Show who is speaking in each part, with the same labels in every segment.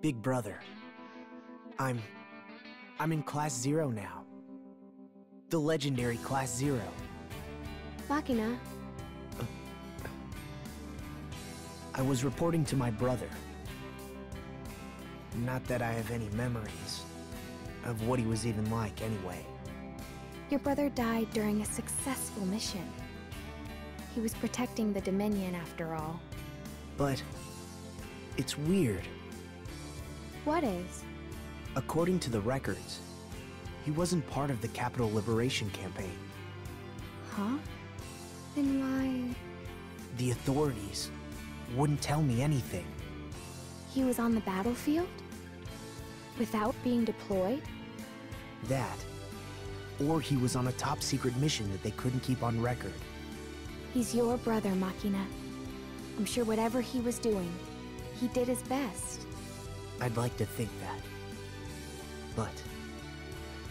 Speaker 1: Big brother. I'm... I'm in Class Zero now. The legendary Class Zero.
Speaker 2: Machina,
Speaker 1: I was reporting to my brother. Not that I have any memories of what he was even like anyway.
Speaker 2: your brother died during a successful mission. He was protecting the Dominion after all.
Speaker 1: But it's weird.
Speaker 2: What is?
Speaker 1: According to the records, he wasn't part of the Capital Liberation Campaign.
Speaker 2: Huh? Then why...
Speaker 1: The authorities wouldn't tell me anything.
Speaker 2: He was on the battlefield? Without being deployed?
Speaker 1: That. Or he was on a top secret mission that they couldn't keep on record.
Speaker 2: He's your brother, Machina. I'm sure whatever he was doing, he did his best.
Speaker 1: I'd like to think that. But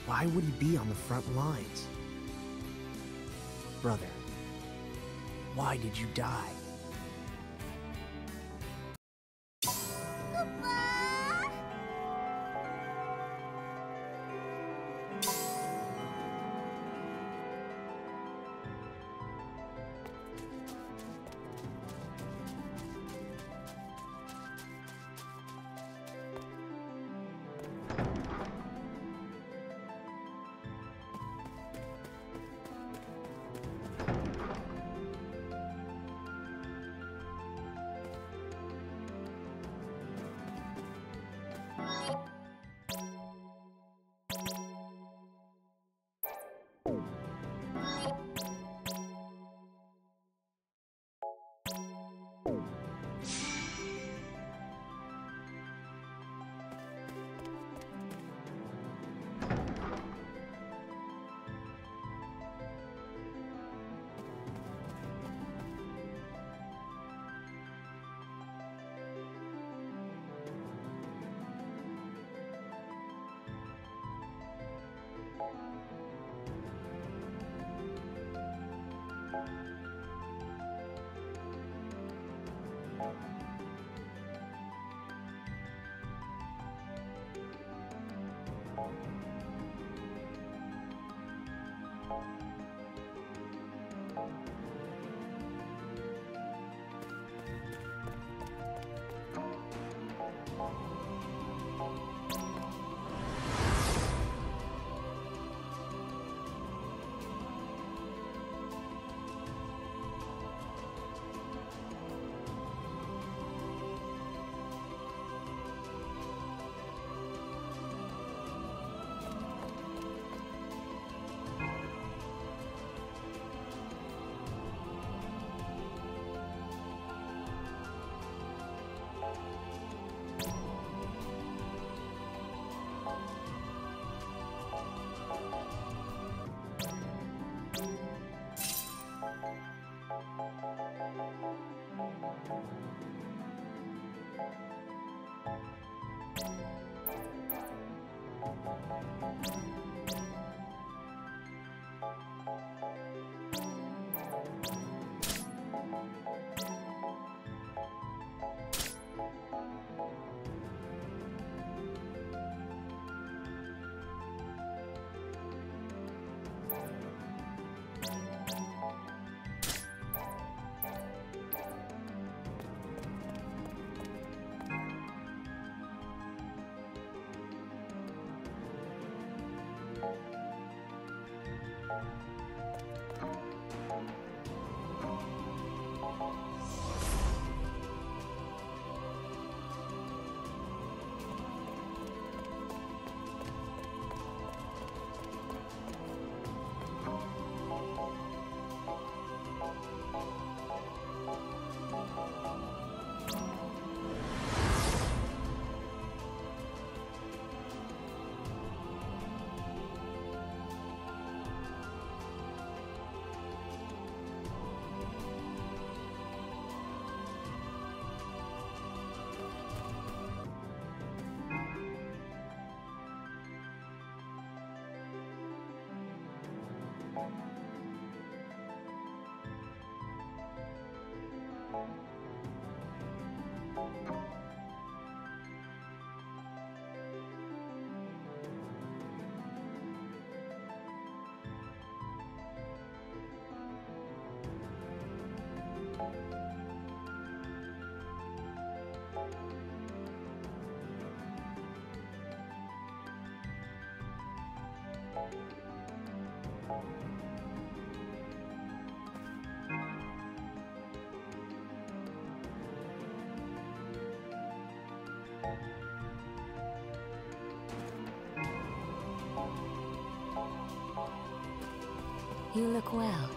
Speaker 1: why would he be on the front lines? Brother, why did you die?
Speaker 3: You look well.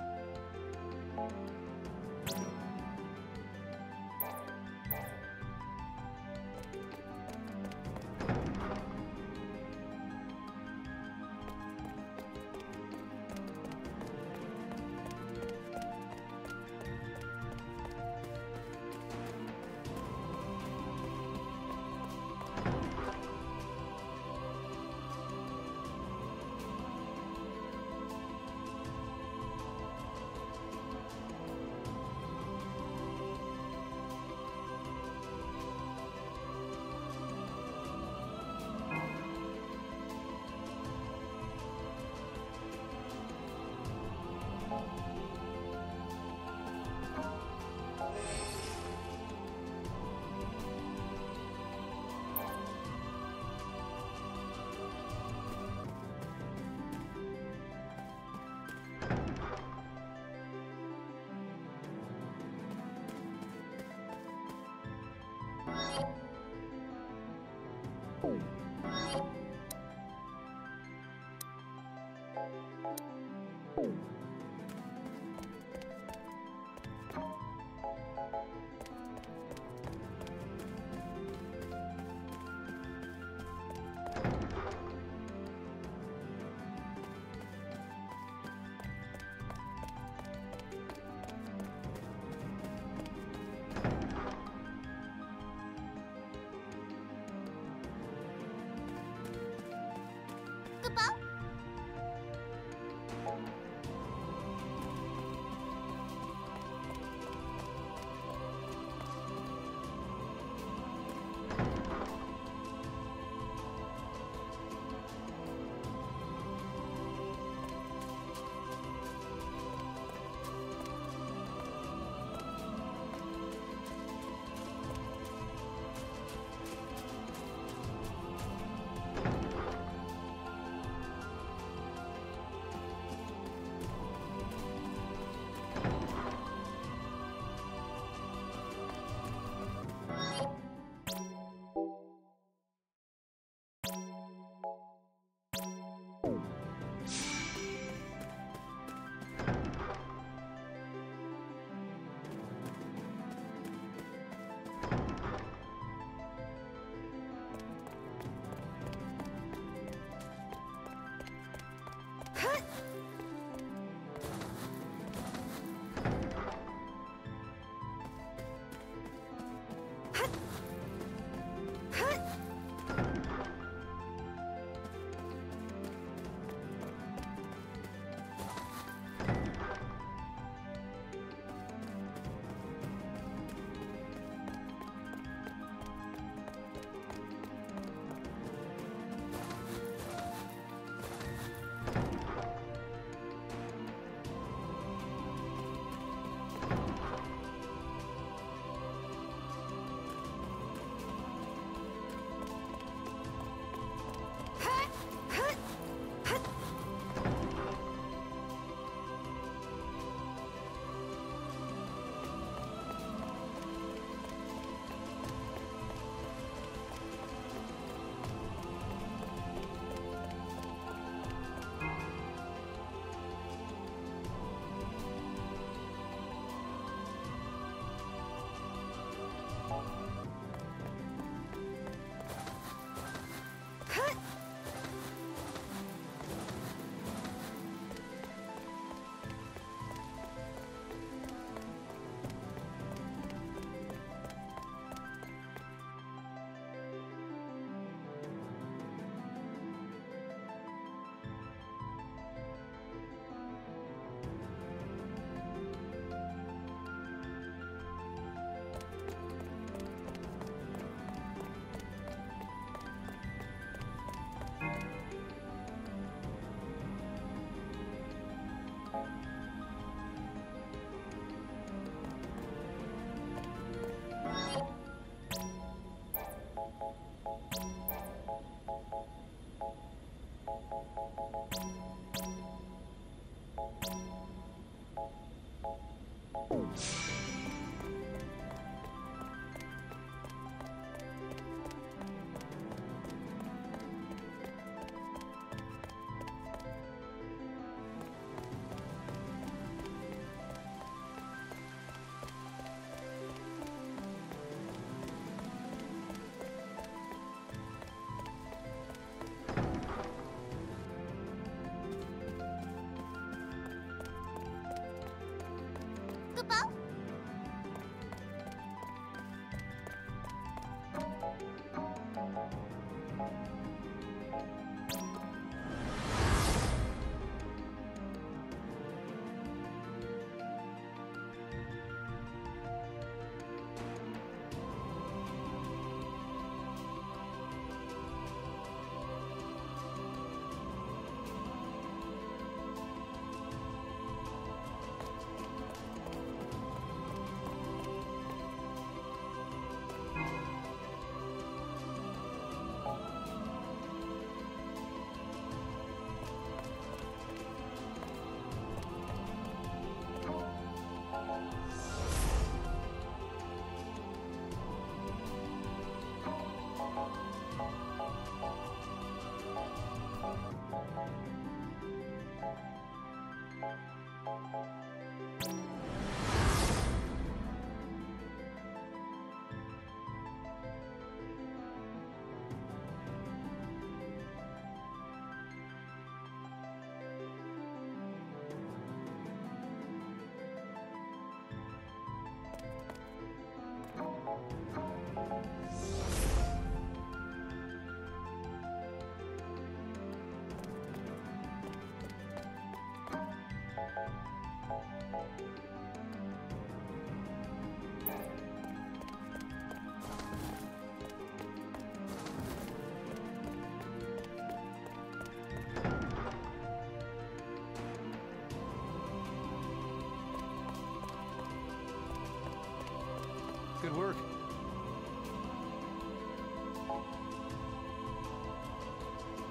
Speaker 4: Good work.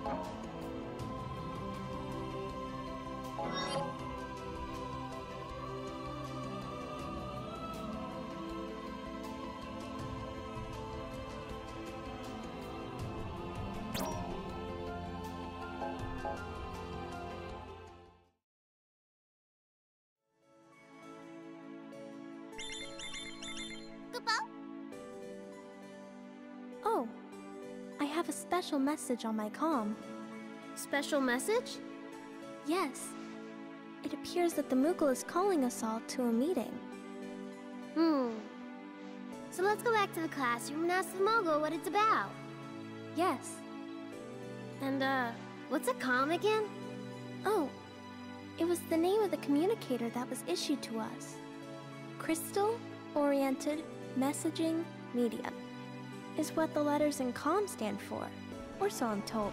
Speaker 5: Oh, have a special message on my comm.
Speaker 6: Special message?
Speaker 5: Yes. It appears that the Moogle is calling us all to a meeting.
Speaker 6: Hmm. So let's go back to the classroom and ask the Moogle what it's about.
Speaker 5: Yes.
Speaker 6: And, uh, what's a comm again?
Speaker 5: Oh, it was the name of the communicator that was issued to us. Crystal Oriented Messaging Medium is what the letters in COM stand for, or so I'm told.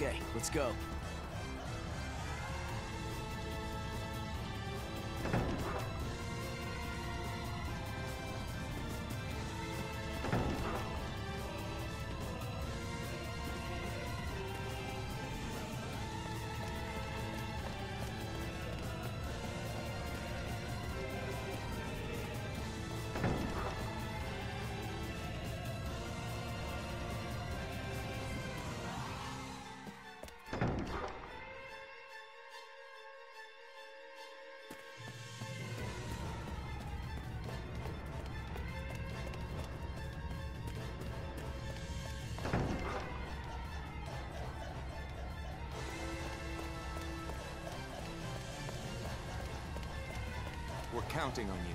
Speaker 3: Okay, let's go.
Speaker 7: counting on you.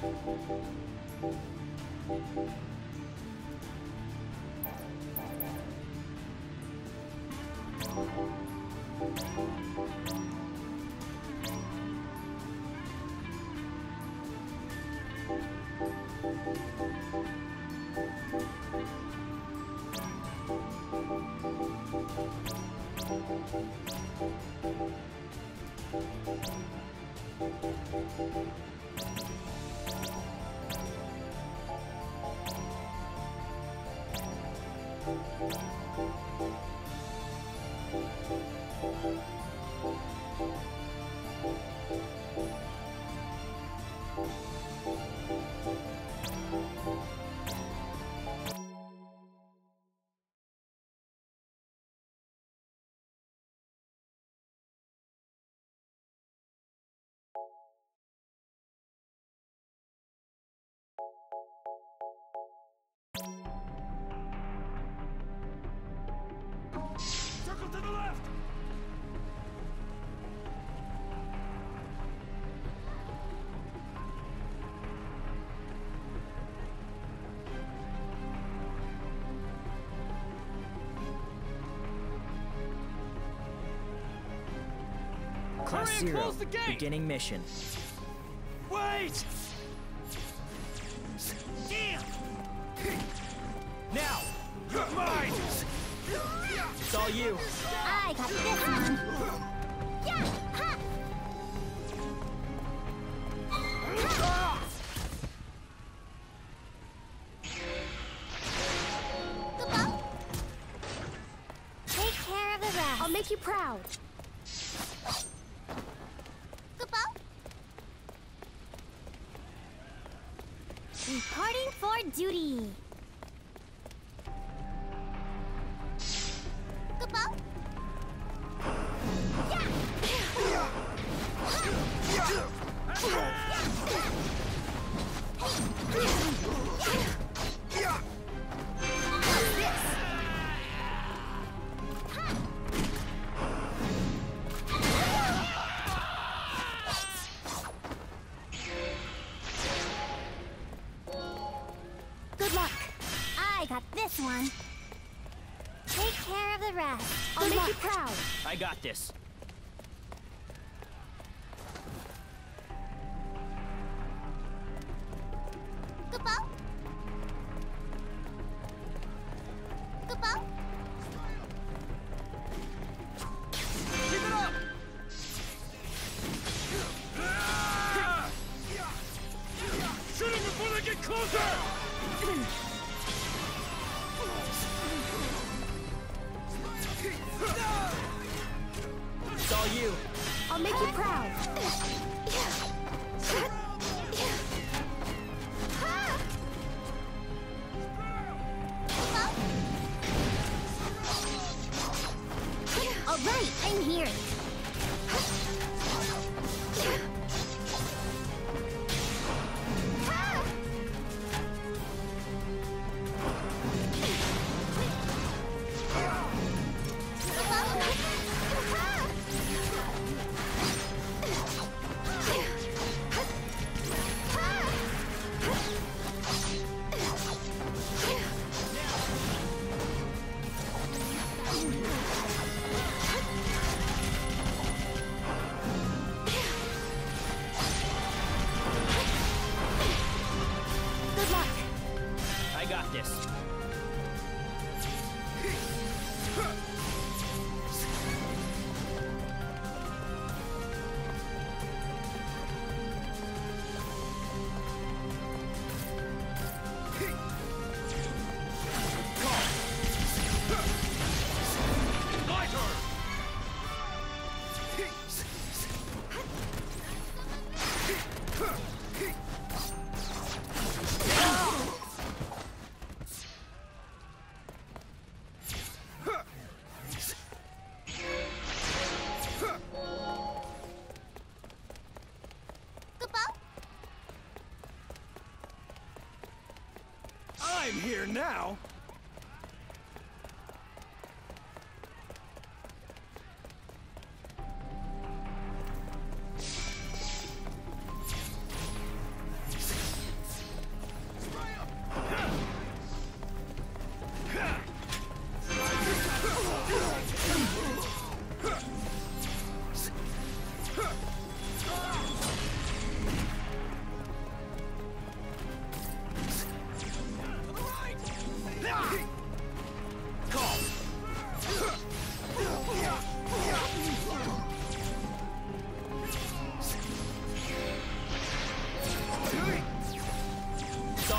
Speaker 8: Thank you.
Speaker 9: Class
Speaker 7: Hurry
Speaker 9: Zero, beginning mission.
Speaker 7: Wait!
Speaker 5: make you proud.
Speaker 10: Goodbye. Reporting for duty. I got this.
Speaker 7: Now!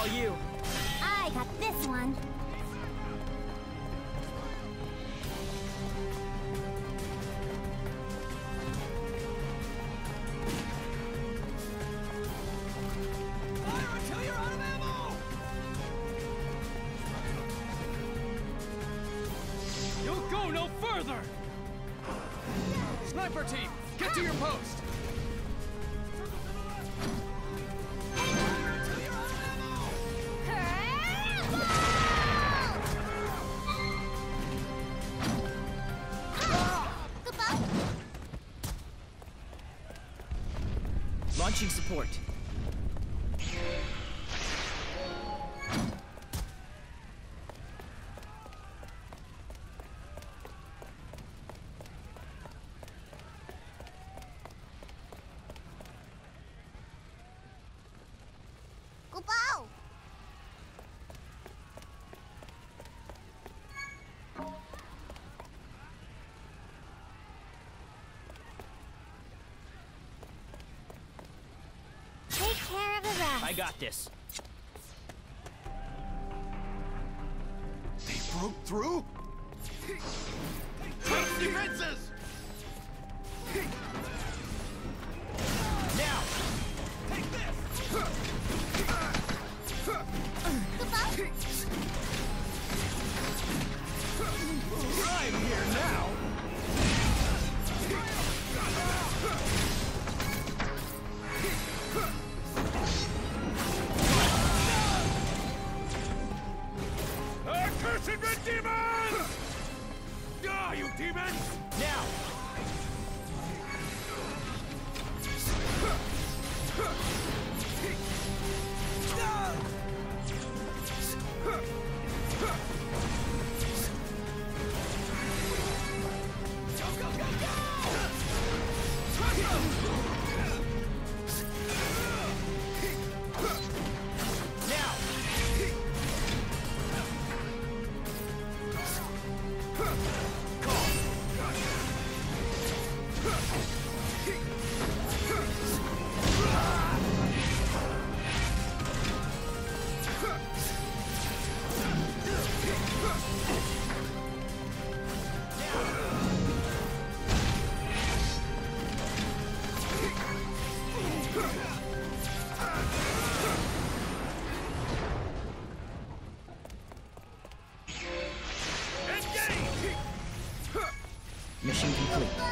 Speaker 9: All you.
Speaker 10: I got this one.
Speaker 9: Launching support. I got this.
Speaker 11: They broke through?
Speaker 7: Take defenses!
Speaker 9: Now!
Speaker 7: Take this! I'm demons!
Speaker 9: Now! Construction complete.